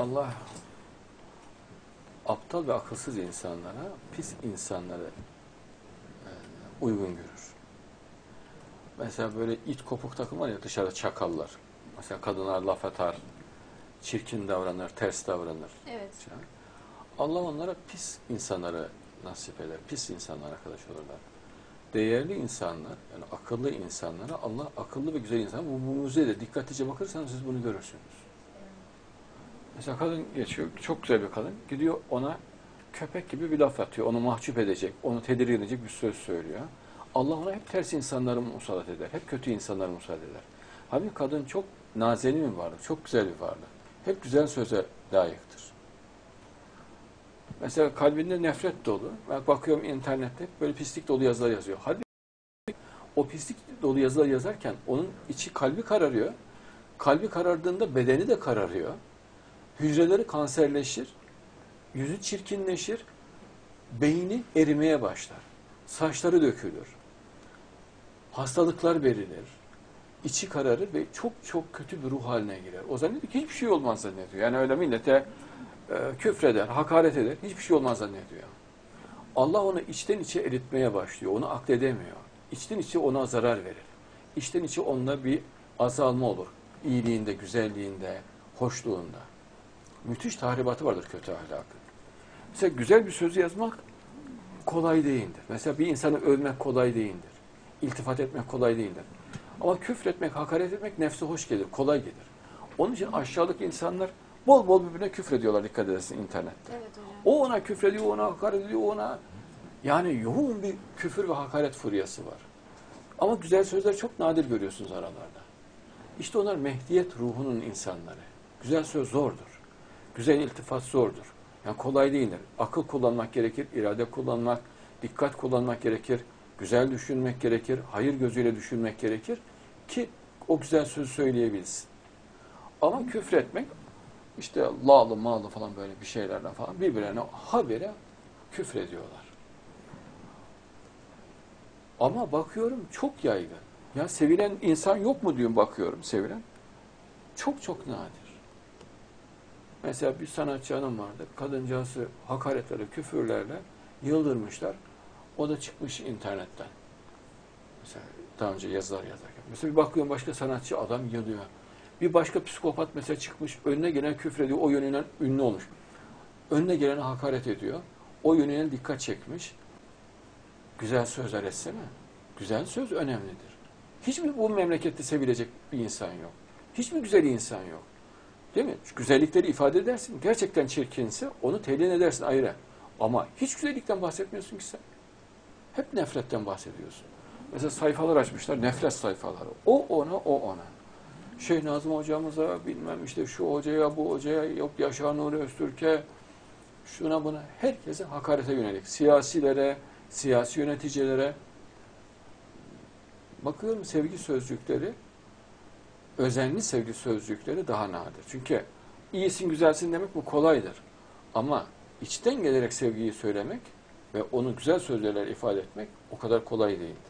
Allah aptal ve akılsız insanlara, pis insanları e, uygun görür. Mesela böyle it kopuk takım var ya dışarıda çakallar. Mesela kadınlar laf atar, çirkin davranır, ters davranır. Evet. Allah onlara pis insanları nasip eder. Pis insanlar arkadaş olurlar. Değerli insanlar, yani akıllı insanlara Allah akıllı ve güzel insan. Bu, bu müzede dikkatlice bakırsanız siz bunu görürsünüz. Mesela kadın geçiyor, çok güzel bir kadın. Gidiyor ona köpek gibi bir laf atıyor. Onu mahcup edecek, onu tedirgin edecek bir söz söylüyor. Allah ona hep ters insanları musallat eder. Hep kötü insanları musallat eder. Halbuki kadın çok nazenin bir varlık, çok güzel bir varlık. Hep güzel söze layıktır. Mesela kalbinde nefret dolu. Ben bakıyorum internette böyle pislik dolu yazılar yazıyor. Halbuki o pislik dolu yazılar yazarken onun içi kalbi kararıyor. Kalbi karardığında bedeni de kararıyor. Hücreleri kanserleşir. Yüzü çirkinleşir. Beyni erimeye başlar. Saçları dökülür. Hastalıklar verilir. içi kararır ve çok çok kötü bir ruh haline girer. O zannediyor ki hiçbir şey olmaz zannediyor. Yani öyle millete e, küfreder, hakaret eder. Hiçbir şey olmaz zannediyor. Allah onu içten içe eritmeye başlıyor. Onu akledemiyor. İçten içe ona zarar verir. İçten içe onda bir azalma olur. İyiliğinde, güzelliğinde, hoşluğunda. Müthiş tahribatı vardır kötü ahlakın. Mesela güzel bir sözü yazmak kolay değildir. Mesela bir insanı övmek kolay değildir. İltifat etmek kolay değildir. Ama küfretmek, hakaret etmek nefse hoş gelir, kolay gelir. Onun için aşağılık insanlar bol bol birbirine küfrediyorlar dikkat edersin internette. Evet hocam. O ona küfrediyor, ona hakaret ediyor, ona yani yoğun bir küfür ve hakaret furyası var. Ama güzel sözler çok nadir görüyorsunuz aralarda. İşte onlar mehdiyet ruhunun insanları. Güzel söz zordur. Güzel iltifat zordur. Yani kolay değildir. Akıl kullanmak gerekir, irade kullanmak, dikkat kullanmak gerekir, güzel düşünmek gerekir, hayır gözüyle düşünmek gerekir ki o güzel sözü söyleyebilsin. Ama küfretmek işte lağlı mağlı falan böyle bir şeylerle falan birbirlerine habere küfrediyorlar. Ama bakıyorum çok yaygın. Ya sevilen insan yok mu diyorum bakıyorum sevilen. Çok çok nadir. Mesela bir sanatçı hanım vardı. Kadıncağızı hakaretlerle, küfürlerle yıldırmışlar. O da çıkmış internetten. Mesela daha önce yazılar yazarken. Mesela bir bakıyorum başka sanatçı adam yılıyor. Bir başka psikopat mesela çıkmış, önüne gelen küfrediyor, o yönünden ünlü olmuş. Önüne gelene hakaret ediyor. O yönünden dikkat çekmiş. Güzel sözler etsene. Güzel söz önemlidir. Hiç mi bu memlekette sevilecek bir insan yok? Hiç mi güzel insan yok? Değil mi? Şu güzellikleri ifade edersin. Gerçekten çirkinse onu telin edersin ayrı. Ama hiç güzellikten bahsetmiyorsun ki sen. Hep nefretten bahsediyorsun. Mesela sayfalar açmışlar, nefret sayfaları. O ona, o ona. Şeyh Nazım hocamıza, bilmem işte şu hocaya, bu hocaya, yok Yaşar Nuri Öztürk'e, şuna buna, herkese hakarete yönelik. Siyasilere, siyasi yöneticilere. Bakıyorum sevgi sözcükleri, özenli sevgi sözcükleri daha nadir. Çünkü iyisin, güzelsin demek bu kolaydır. Ama içten gelerek sevgiyi söylemek ve onu güzel sözlerle ifade etmek o kadar kolay değildir.